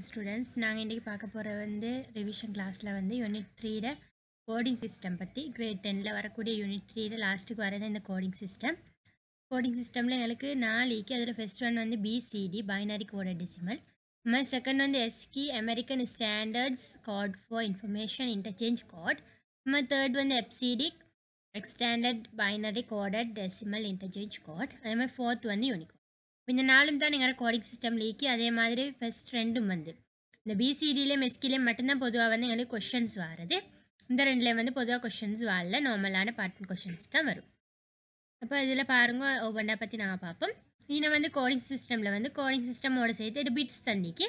Students நாங்கள் இன்றைக்கி பார்க்க போகிற வந்து ரிவிஷன் கிளாஸில் வந்து யூனிட் த்ரீட கோடிங் சிஸ்டம் பற்றி கிரேட் டெனில் வரக்கூடிய யூனிட் த்ரீட லாஸ்ட்டுக்கு வரது இந்த கோடிங் சிஸ்டம் கோடிங் சிஸ்டமில் எங்களுக்கு நாளைக்கு அதில் ஃபஸ்ட் ஒன் வந்து பிசிடி பைனரி கோட டெசிமல் மாதிரி செகண்ட் வந்து ASCII American standards code for information interchange code அப்புறமா தேர்ட் வந்து EBCDIC extended binary coded decimal interchange code அதே மாதிரி ஃபோர்த் வந்து யூனிக் இந்த நாலும் தான் நீங்கள் கோடிங் சிஸ்டம் லீக்கி அதே மாதிரி ஃபஸ்ட் ரெண்டும் வந்து. இந்த பிசிடிலேயும் எஸ்கிலையும் மட்டும்தான் பொதுவாக வந்து எங்களுக்கு கொஷின்ஸ் வர்றது இந்த ரெண்டுலேயும் வந்து பொதுவாக கொஷின்ஸ் வரல. நார்மலான பாட்டன் கொஷின்ஸ் தான் வரும். அப்போ இதில் பாருங்க ஒவ்வொன்றா பற்றி நாங்கள் பார்ப்போம் இன்னும் வந்து கோடிங் சிஸ்டமில் வந்து கோடிங் சிஸ்டமோட சேர்த்து இது பிட்ஸ் தண்ணிக்கு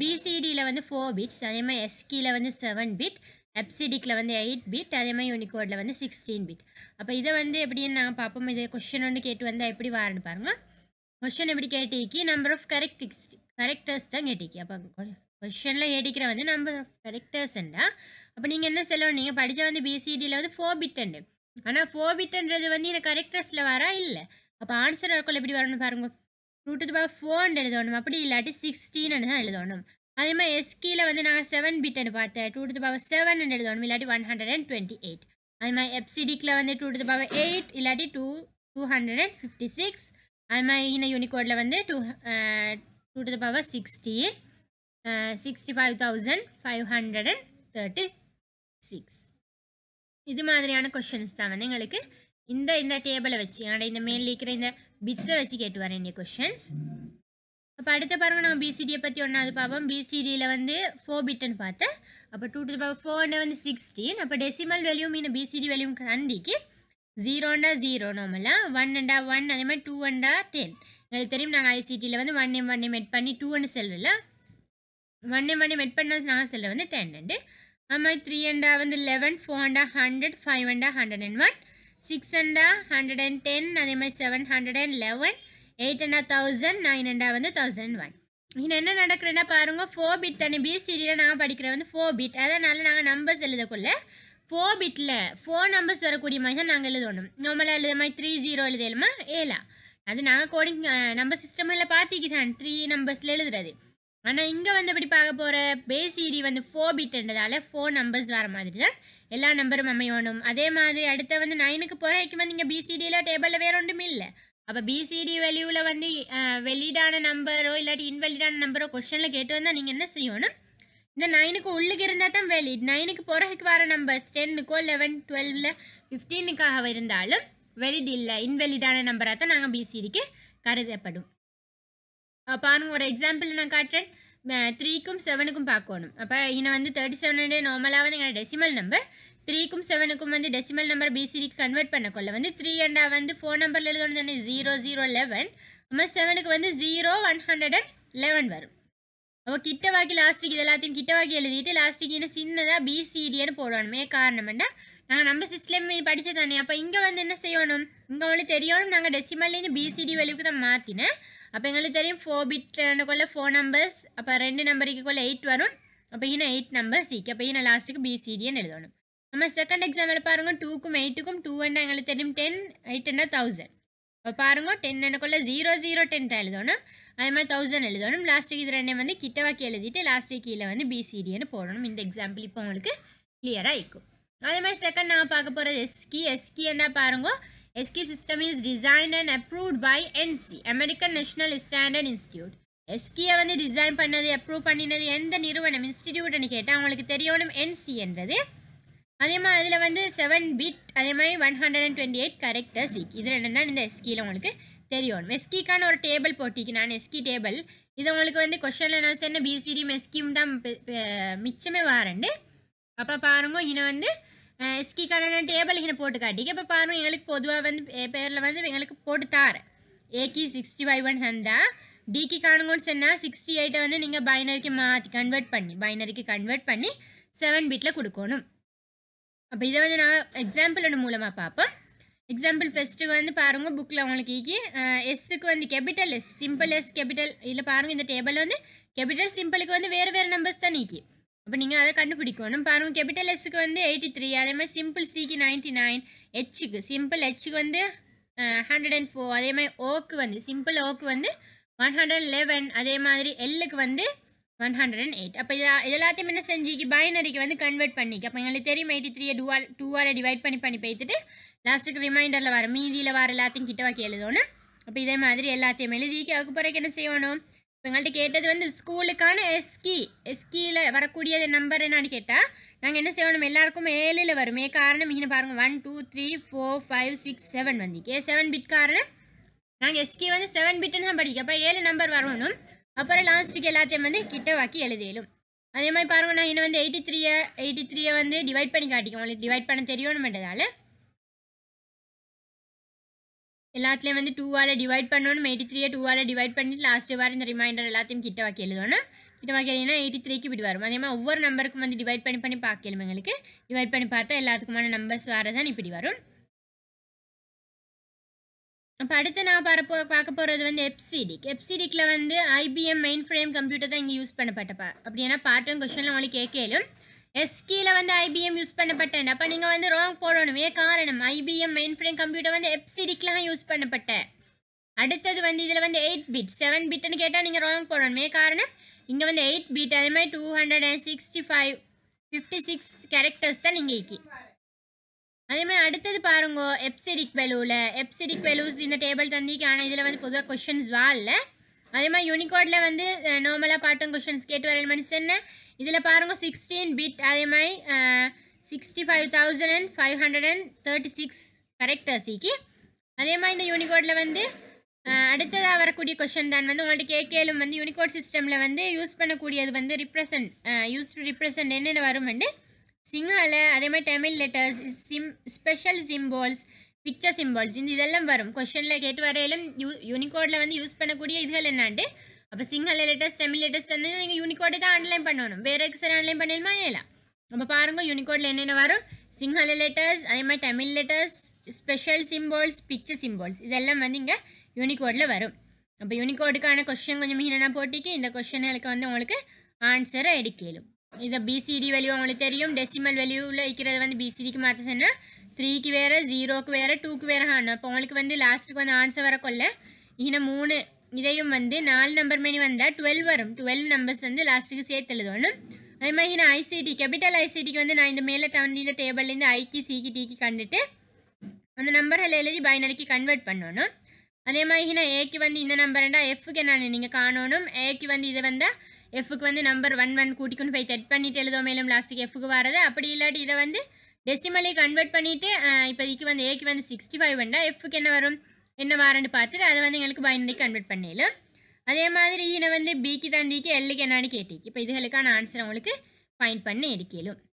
பிசிடியில் வந்து ஃபோர் பிட்ஸ் அதே மாதிரி எஸ்கியில் வந்து செவன் பிட் எப்சிடிக்கில் வந்து எயிட் பிட் அதே மாதிரி யூனிகோடில் வந்து சிக்ஸ்டீன் பிட் அப்போ இதை வந்து எப்படின்னு நாங்கள் பார்ப்போம் இது கொஷின் ஒன்று கேட்டு வந்தால் எப்படி வாரன்னு பாருங்கள் கொஷின் எப்படி கேட்டிக்கி? நம்பர் ஆஃப் கரெக்ட் கரெக்டர்ஸ் தான் கேட்டிக்கி. அப்போ கொஷனில் கேட்டிக்கிற வந்து நம்பர் ஆஃப் கரெக்டர்ஸ்ண்டா அப்போ நீங்கள் என்ன சொல்லணும்? நீங்கள் படித்த வந்து பிசிடியில் வந்து ஃபோர் பிட்டுண்டு ஆனால் ஃபோர் பிட்டன்றது வந்து இந்த கரெக்டர்ஸில் வரா? இல்லை. அப்போ ஆன்சர் வரக்குள்ள எப்படி வரணும் பாருங்க. டூ டு பவர் ஃபோர்னு எழுதணும். அப்படி இல்லாட்டி சிக்ஸ்டீன்னு தான் எழுதணும். அதே மாதிரி எஸ்கியில் வந்து நான் செவன் பிட்டுன்னு பார்த்தேன். டூ டு பவர் செவன் எழுதணும். இல்லாட்டி one hundred and twenty eight அதே மாதிரி எப்சிடிக்கில் வந்து டூ டு பவர் எயிட் இல்லாட்டி two two hundred and fifty six அது மாதிரி யூனிகோடில் வந்து two two to the power sixty sixty five thousand five hundred and thirty six இது மாதிரியான கொஷின்ஸ் தான் வந்து எங்களுக்கு இந்த இந்த டேபிளை வச்சு ஆனால் இந்த மேல் இருக்கிற இந்த பிட்ஸை வச்சு கேட்டு வரேன் இந்த கொஷின்ஸ் அப்போ அடுத்த பாருங்க நாங்கள் பிசிடியை பற்றி ஒன்றாவது பார்ப்போம் பிசிடியில் வந்து ஃபோர் பிட்டுன்னு பார்த்தேன். அப்போ டூ டு பவர் ஃபோர்னு வந்து சிக்ஸ்டீன் அப்போ decimal value mean BCD value கண்டிக்கு ஜீரோண்டா ஜீரோ நார்மலாக ஒன் அண்டா ஒன் அதே மாதிரி டூ அண்டா டென் எனக்கு தெரியும் நாங்கள் ஐசிடியில் வந்து ஒன் எம் ஒன் எம் மெட் பண்ணி டூ ஒன்று செல்வில் ஒன் எம் ஒன் எம் மெட் பண்ண நாங்கள் செல்ல வந்து டென் அண்டு அது மாதிரி த்ரீ அண்டா வந்து லெவன் ஃபோர் அண்டா ஹண்ட்ரட் ஃபைவ் அண்டா ஹண்ட்ரட் அண்ட் ஒன் சிக்ஸ் அண்டா ஹண்ட்ரட் அண்ட் டென் அதே மாதிரி seven hundred and eleven eight அண்டா தௌசண்ட் நைன் அண்டா வந்து தௌசண்ட் ஒன் இன்னும் என்ன நடக்கிறேன்னா பாருங்கள் ஃபோர் பிட் தானே பிசிடியில் நாங்கள் படிக்கிற வந்து ஃபோர் பிட் அதனால் நாங்கள் நம்பர்ஸ் எழுதக்குள்ள ஃபோர் பிட்டில் ஃபோர் நம்பர்ஸ் வரக்கூடிய மாதிரி தான் நாங்கள் எழுதணும். நார்மலாக எழுத மாதிரி த்ரீ ஜீரோ எழுதலுமா ஏழா. அது நாங்கள் கோடிங் நம்பர் சிஸ்டமில் பார்த்திக்கு தான் த்ரீ நம்பர்ஸில் எழுதுறது. ஆனால் இங்கே வந்து இப்படி பார்க்க போகிற பேசிடி வந்து ஃபோர் பிட்ன்றதால ஃபோர் நம்பர்ஸ் வர மாதிரி தான் எல்லா நம்பரும் அமையணும். அதே மாதிரி அடுத்த வந்து நைனுக்கு போகிறதுக்கு வந்து இங்கே பிசிடியில் டேபிளில் வேற ஒன்றும் இல்லை. அப்போ பிசிடி வேல்யூவில் வந்து வெளியிடான நம்பரோ இல்லாட்டி இன்வெலிடான நம்பரோ கொஷனில் கேட்டு வந்தால் நீங்கள் என்ன செய்யணும்? இந்த நைனுக்கு உள்ளுக்கு இருந்தால் தான் வெளிட் நைனுக்கு பிறகுக்கு வர நம்பர்ஸ் டென்னுக்கோ லெவன் டுவெல்வில் ஃபிஃப்டீனுக்காக இருந்தாலும் வெளிட் இல்லை. இன்வெலிடான நம்பராக தான் நாங்கள் பிசிடிக்கு கருதப்படும். பாருங்க ஒரு எக்ஸாம்பிள் நான் காட்டுறேன். த்ரீக்கும் செவனுக்கும் பார்க்கணும். அப்போ இன்னும் வந்து தேர்ட்டி செவன் நார்மலாக வந்து எங்கள் டெசிமல் நம்பர் த்ரீக்கும் செவனுக்கும் வந்து டெசிமல் நம்பர் பிசிடிக்கு கன்வெர்ட் பண்ணக்கொள்ள வந்து த்ரீ அண்டா வந்து ஃபோன் நம்பரில் எழுதணும் தானே ஜீரோ ஜீரோ லெவன் நம்ம செவனுக்கு வந்து zero one hundred and eleven வரும். அப்போ கிட்ட வாக்கி லாஸ்ட்டுக்கு இது எல்லாத்தையும் கிட்ட வாக்கி எழுதிட்டு லாஸ்ட்டுக்கு என்ன சின்னதாக பிசிடின்னு போடணுமே. காரணம்டா நாங்கள் நம்ம சிஸ்டம் படித்த தானே. அப்போ இங்கே வந்து என்ன செய்யணும்? இங்கே உங்களுக்கு தெரியணும் நாங்கள் டெசிமல்லேருந்து பிசிடி வேல்யூக்கு தான் மாற்றினேன் அப்போ எங்களுக்கு தெரியும் ஃபோர் பிட்னுக்குள்ள ஃபோர் நம்பர்ஸ் அப்போ ரெண்டு நம்பருக்குள்ளே எயிட் வரும். அப்போ இன்னும் எயிட் நம்பர்ஸ் இக்கு அப்போ இன்னும் லாஸ்ட்டுக்கு பிசிடின்னு எழுதணும். நம்ம செகண்ட் எக்ஸாம்பிள் பாருங்கள் டூக்கும் எயிட்டுக்கும் டூ என்ன எங்களுக்கு தெரியும்? டென் எயிட் என்ன தௌசண்ட் பாருங்க டென் எனக்குள்ளே ஜீரோ ஜீரோ டென்த் எழுதணும். அதே மாதிரி தௌசண்ட் எழுதணும். லாஸ்ட்டுக்கு இது ரெண்டே வந்து கிட்டவாக்கி எழுதிட்டு லாஸ்ட்டுக்கு கீழே வந்து பிசிடின்னு போடணும். இந்த எக்ஸாம்பிள் இப்போ உங்களுக்கு கிளியராக இருக்கும். அதே மாதிரி செகண்ட் நான் பார்க்க போகிறது எஸ்கி எஸ்கி என்ன பாருங்க ASCII system is design and approved by ANSI American national standard institute எஸ்கியை வந்து டிசைன் பண்ணது அப்ரூவ் பண்ணினது எந்த நிறுவனம் இன்ஸ்டிடியூட்னு கேட்டால் அவங்களுக்கு தெரியணும் என்சி என்றது அதே மாதிரி அதில் வந்து செவன் பிட் அதே மாதிரி one hundred and twenty eight கரெக்டாக சிக் இது ரெண்டு தான் இந்த எஸ்கியில் உங்களுக்கு தெரியணும் எஸ்கிக்கான ஒரு டேபிள் போட்டிக்கு நான் எஸ்கி டேபிள் இது உங்களுக்கு வந்து கொஷனில் நான் சொன்ன பிசிடி மெஸ்கியும் தான் மிச்சமே வாரண்டு. அப்போ பாருங்க இன்னும் வந்து எஸ்கிக்கான டேபிள் இங்கே போட்டு காட்டிக்கு இப்போ பாருங்க எங்களுக்கு பொதுவாக வந்து பேரில் வந்து எங்களுக்கு போட்டு தாரேன் ஏகி சிக்ஸ்டி ஃபைவ் ஒன் ஹண்டா டிக்கு காணுங்கன்னு சொன்னால் சிக்ஸ்டி எயிட்டை வந்து நீங்கள் பைனரிக்கு மாற்றி கன்வெர்ட் பண்ணி பைனரிக்கு கன்வெர்ட் பண்ணி செவன் பிட்டில் கொடுக்கணும். அப்போ இதை வந்து நான் எக்ஸாம்பிள் ஒன்று மூலமாக பார்ப்போம் எக்ஸாம்பிள் ஃபஸ்ட்டுக்கு வந்து பாருங்கள் புக்கில் உங்களுக்கு ஈக்கி எஸ்ஸுக்கு வந்து capital S simple S capital இதில் பாருங்கள் இந்த டேபிள் வந்து கேபிட்டல் சிம்பிளுக்கு வந்து வேறு வேறு நம்பர்ஸ் தான் நீக்கி அப்போ நீங்கள் அதை கண்டுபிடிக்கணும். பாருங்கள் கேபிட்டல் எஸ்ஸுக்கு வந்து எயிட்டி த்ரீ அதே மாதிரி சிம்பிள் சிக்கு நைன்ட்டி நைன் ஹெச்சுக்கு சிம்பிள் ஹெச்சுக்கு வந்து ஹண்ட்ரட் அண்ட் ஃபோர் அதே மாதிரி ஓக்கு வந்து சிம்பிள் ஓக்கு வந்து ஒன் ஹண்ட்ரட் லெவன் அதே மாதிரி எல்லுக்கு வந்து ஒன் ஹண்ட்ரட் அண்ட் எயிட் அப்போ இது எல்லாத்தையும் என்ன செஞ்சிக்கி பைனரிக்கு வந்து கன்வெர்ட் பண்ணிக்க. அப்போ எங்களுக்கு தெரியும் எயிட்டி த்ரீயை டூவால் டூவால் டிவைட் பண்ணி பண்ணி போய்த்துட்டு லாஸ்ட்டுக்கு ரிமைண்டரில் வர மீதியில் வர எல்லாத்தையும் கிட்ட எழுதணும். அப்போ இதே மாதிரி எல்லாத்தையும் எழுதிக்கு அதுக்கு பிறகு என்ன செய்யணும்? இப்போ எங்கள்கிட்ட கேட்டது வந்து ஸ்கூலுக்கான எஸ்கி எஸ்கியில் வரக்கூடிய நம்பர் என்னன்னு கேட்டால் நாங்கள் என்ன செய்யணும்? எல்லாருக்கும் ஏழில் வரும் ஏ காரணம் இங்கே பாருங்கள் one two three four five six seven வந்துக்கே seven bit காரணம்? நாங்கள் எஸ்கி வந்து செவன் பிட்டுன்னு தான் படிக்க. அப்போ ஏழு நம்பர் வரணும். அப்புறம் லாஸ்ட்டுக்கு எல்லாத்தையும் வந்து கிட்ட வாக்கி எழுதியலும். அதே மாதிரி பாருங்கள் நான் இன்னும் வந்து எயிட்டி த்ரீயை எயிட்டி த்ரீயை வந்து டிவைட் பண்ணி காட்டிக்கோம் உங்களுக்கு டிவைட் பண்ண தெரியணுமென்றதால எல்லாத்துலேயும் வந்து டூவால் டிவைட் பண்ணணும் எயிட்டி த்ரீயை டூவால் டிவைட் பண்ணிட்டு லாஸ்ட்டு வாரம் இந்த ரிமைண்டர் எல்லாத்தையும் கிட்ட வாக்கி எழுதணும். கிட்ட வாக்கி எழுதினா எயிட்டி த்ரீக்கு இப்படி வரும். அதே மாதிரி ஒவ்வொரு நம்பருக்கும் வந்து டிவைட் பண்ணி பண்ணி பார்க்கலும் எங்களுக்கு டிவைட் பண்ணி பார்த்தா எல்லாத்துக்குமான நம்பர்ஸ் வரதான் இப்படி வரும். இப்போ அடுத்து நான் பரப்போ பார்க்க போகிறது வந்து எப்சிடிக் எப்சிடிக்கில் வந்து ஐபிஎம் மெயின் ஃப்ரேம் கம்ப்யூட்டர் தான் இங்கே யூஸ் பண்ணப்பட்டப்பா. அப்படி ஏன்னா பாட்டும் கொஷனில் உங்களுக்கு கேட்கலும். எஸ்கியில் வந்து ஐபிஎம் யூஸ் பண்ணப்பட்டேன். அப்போ நீங்கள் வந்து ராங் போடணும் ஏ காரணம் ஐபிஎம் மெயின் ஃப்ரேம் கம்ப்யூட்டர் வந்து எப்சிடிக்லாம் யூஸ் பண்ணப்பட்ட அடுத்தது வந்து இதில் வந்து எயிட் பிட் செவன் பிட்னு கேட்டால் நீங்கள் ராங் போடணும் ஏ காரணம் இங்கே வந்து எயிட் பிட் அதே மாதிரி two hundred and sixty five fifty six characters தான் நீங்கள் இக்கி அதே மாதிரி அடுத்தது பாருங்க எப்சிடிக் வெலூவில் எப்சிடிக் வெலூஸ் இந்த டேபிள் தந்திக்கு ஆனால் இதில் வந்து பொதுவாக கொஷின்ஸ் வாழல அதே மாதிரி யூனிகோடில் வந்து நார்மலாக பாட்டும் கொஷின்ஸ் கேட்டு வரையில் மனுஷன் இதில் பாருங்க சிக்ஸ்டீன் பிட் அதே மாதிரி sixty five thousand and five hundred and thirty six கரெக்டர்ஸிக்கு அதே மாதிரி இந்த யூனிகோடில் வந்து அடுத்ததாக வரக்கூடிய கொஷின் தான் வந்து உங்கள்ட்ட கேட்கலும் வந்து யூனிகோட் சிஸ்டமில் வந்து யூஸ் பண்ணக்கூடியது வந்து ரிப்ரசன்ட் யூஸ் டு ரிப்ரசன்ட் என்னென்ன வரும் வந்து சிங்கால அதே மாதிரி தமிழ் லெட்டர்ஸ் சிம் ஸ்பெஷல் சிம்பால்ஸ் பிக்சர் சிம்பால்ஸ் இந்த இதெல்லாம் வரும். கொஷனில் கேட்டு வரையிலும் யூ யூனிகோடில் வந்து யூஸ் பண்ணக்கூடிய இதுகள் என்னாண்டு? அப்போ சிங்கள லெட்டர்ஸ் தமிழ் லெட்டர்ஸ் தந்து நீங்கள் யூனிகோடை தான் ஆன்லைன் பண்ணணும். வேறு எக்ஸர் ஆன்லைன் பண்ணிடுமா ஏலாம் அப்போ பாருங்கள் யூனிகோடில் என்னென்ன வரும்? சிங்கள லெட்டர்ஸ் அதே மாதிரி Tamil letters special symbols picture symbols இதெல்லாம் வந்து இங்கே யூனிகோடில் வரும். அப்போ யூனிகோடுக்கான கொஷின் கொஞ்சம் மீனாக போட்டிக்கு இந்த கொஷனுக்கு வந்து உங்களுக்கு ஆன்சரை எடுக்கலும். இதை பிசிடி வேல்யூ அவங்களுக்கு தெரியும். டெசிமல் வேல்யூவில் இருக்கிறது வந்து பிசிடிக்கு மாற்ற சொன்னால் த்ரீக்கு வேறு ஜீரோக்கு வேறு டூக்கு வேறு ஆகணும் அப்போ உங்களுக்கு வந்து லாஸ்ட்டுக்கு வந்து ஆன்சர் வர கொள்ள இன்னும் மூணு இதையும் வந்து நாலு நம்பர் மணி வந்தால் டுவெல் வரும். டுவெல் நம்பர்ஸ் வந்து லாஸ்ட்டுக்கு சேர்த்து எழுதணும். அதே மாதிரி நான் ஐசிடி கேபிட்டல் ஐசிடிக்கு வந்து நான் இந்த மேலே தந்து இந்த டேபிள்லேருந்து ஐக்கு சிக்கு டிக்கு கண்டுட்டு அந்த நம்பர்கள் எழுதி பைனரிக்கு கன்வெர்ட் பண்ணணும். அதே மாதிரி நான் ஏக்கு வந்து இந்த நம்பர்ண்டா எஃப்க்கு நான் நீங்கள் காணணும். ஏக்கு வந்து இது வந்தால் எஃப்க்கு வந்து நம்பர் ஒன் ஒன் கூட்டிக்கொண்டு போய் டெட் பண்ணிட்டு எழுதோ மேலும் லாஸ்ட்டுக்கு எஃப்க்கு வரது அப்படி இல்லாட்டி இதை வந்து டெசிமலை கன்வெர்ட் பண்ணிவிட்டு இப்போதைக்கு வந்து ஏக்கு வந்து சிக்ஸ்டி ஃபைவ் வேண்டா எஃப்க்கு என்ன வரும்? என்ன வாரன்னு பார்த்துட்டு அதை வந்து எங்களுக்கு பைனரி கன்வெர்ட் பண்ணிடலாம். அதே மாதிரி இதை வந்து பிக்கு தந்திக்கு எல்லுக்கு என்னான்னு கேட்டிக்கு இப்போ இதுகளுக்கான ஆன்சர் உங்களுக்கு ஃபைண்ட் பண்ணி எடுக்கலும்.